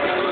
Gracias.